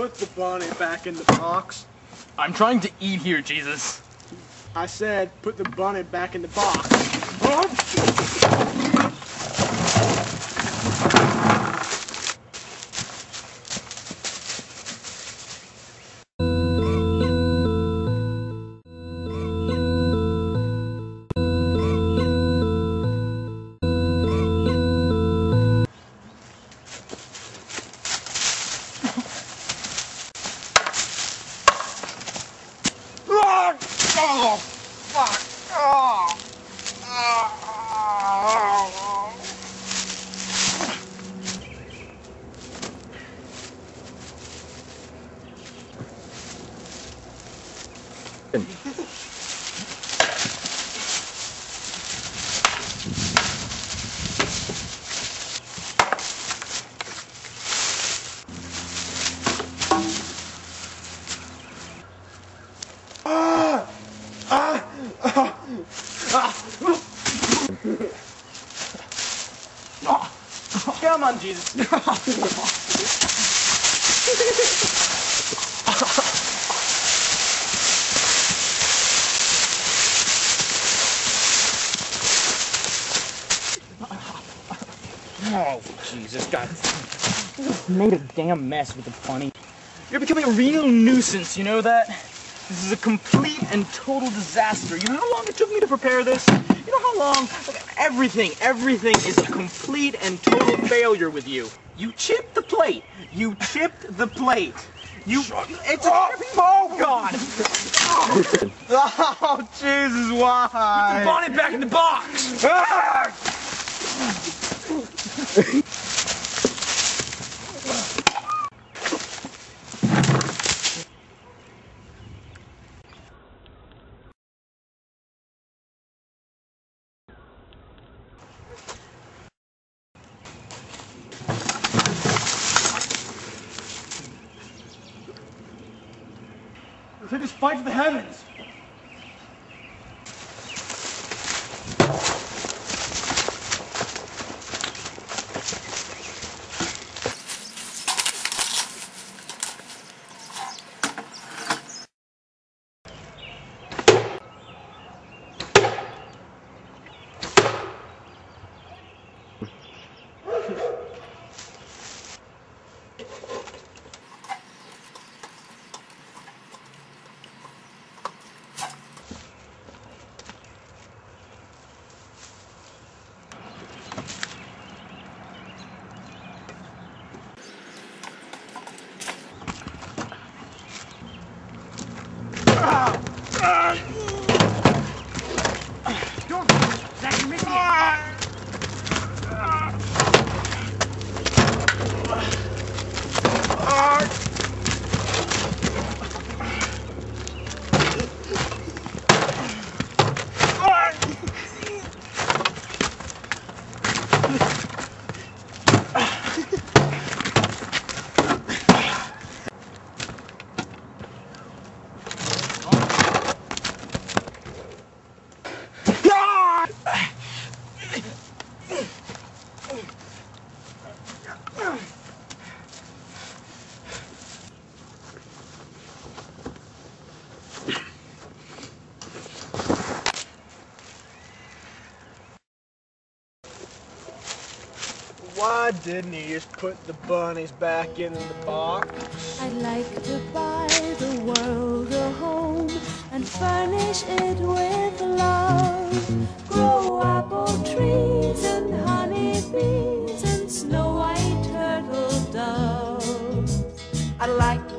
put the bunny back in the box? I'm trying to eat here, Jesus. I said put the bunny back in the box. Oh, fuck. Oh. Oh. Ah. Come on, Jesus. Oh, Jesus, God. Made a damn mess with the funny. You're becoming a real nuisance, you know that? This is a complete and total disaster. You know how long it took me to prepare this? You know how long? Look, everything, everything is a complete and total failure with you. You chipped the plate. You chipped the plate. You. It's a. Oh, God! Oh, Jesus, why? Put the bonnet back in the box! To the heavens. Why didn't he just put the bunnies back in the box? I'd like to buy the world a home and furnish it with love. Grow apple trees and honey bees and snow white turtle doves. I'd like